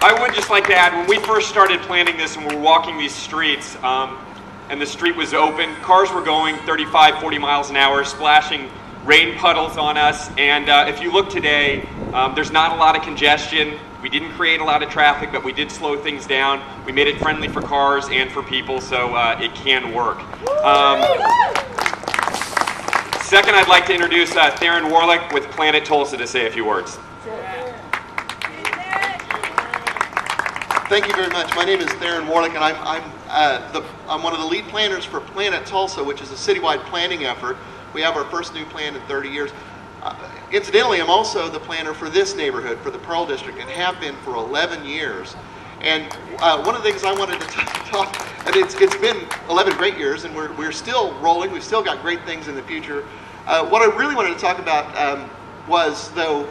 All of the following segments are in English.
I would just like to add, when we first started planning this and we were walking these streets, um, and the street was open, cars were going 35, 40 miles an hour, splashing rain puddles on us. And uh, if you look today, um, there's not a lot of congestion. We didn't create a lot of traffic, but we did slow things down. We made it friendly for cars and for people, so uh, it can work. Um, second, I'd like to introduce uh, Theron Warlick with Planitulsa to say a few words. Thank you very much. My name is Theron Warlick, and I'm, I'm, uh, the, I'm one of the lead planners for Planitulsa, which is a citywide planning effort. We have our first new plan in 30 years. Uh, incidentally, I'm also the planner for this neighborhood, for the Pearl District, and have been for 11 years. And uh, one of the things I wanted to talk, and it's, it's been 11 great years, and we're, we're still rolling. We've still got great things in the future. Uh, what I really wanted to talk about um, was, though,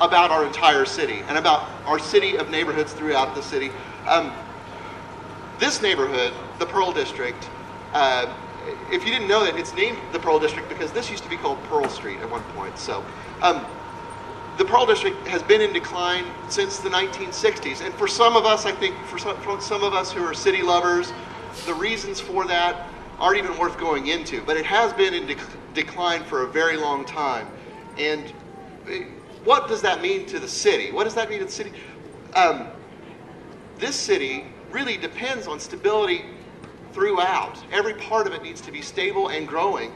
about our entire city and about our city of neighborhoods throughout the city. Um, this neighborhood, the Pearl District, uh, if you didn't know that, it's named the Pearl District because this used to be called Pearl Street at one point. So, um, the Pearl District has been in decline since the 1960s, and for some of us, I think, for some, for some of us who are city lovers, the reasons for that aren't even worth going into. But it has been in dec- decline for a very long time, and what does that mean to the city? What does that mean to the city? Um, this city really depends on stability throughout. Every part of it needs to be stable and growing.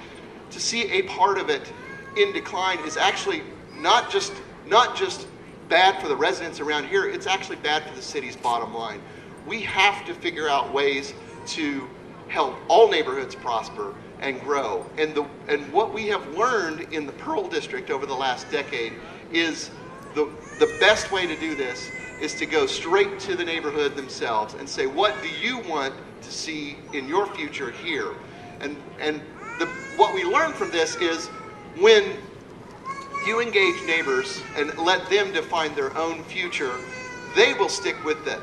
To see a part of it in decline is actually not just not just bad for the residents around here, it's actually bad for the city's bottom line. We have to figure out ways to help all neighborhoods prosper and grow. And the and what we have learned in the Pearl District over the last decade is the, the best way to do this is to go straight to the neighborhood themselves and say, what do you want to see in your future here? And, and the, what we learn from this is when you engage neighbors and let them define their own future, they will stick with it.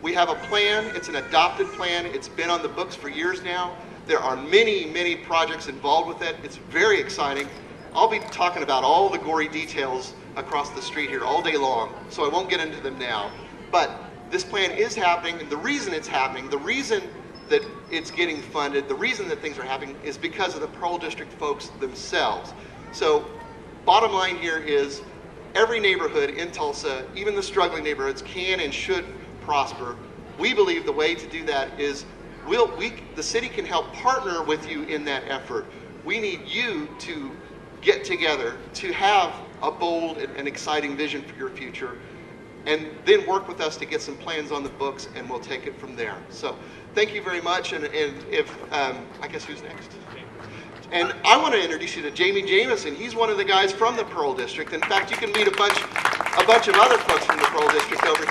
We have a plan, it's an adopted plan, it's been on the books for years now. There are many, many projects involved with it. It's very exciting. I'll be talking about all the gory details across the street here all day long, so I won't get into them now. But this plan is happening, and the reason it's happening, the reason that it's getting funded, the reason that things are happening is because of the Pearl District folks themselves. So, bottom line here is every neighborhood in Tulsa, even the struggling neighborhoods, can and should prosper. We believe the way to do that is we'll, we, the city can help partner with you in that effort. We need you to get together to have a bold and, and exciting vision for your future and then work with us to get some plans on the books and we'll take it from there. So thank you very much. And, and if, um, I guess who's next? And I want to introduce you to Jamie Jameson. He's one of the guys from the Pearl District. In fact, you can meet a bunch, a bunch of other folks from the Pearl District over here.